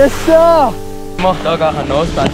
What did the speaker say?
Yes, sir! Macht da gar keinen Noseband,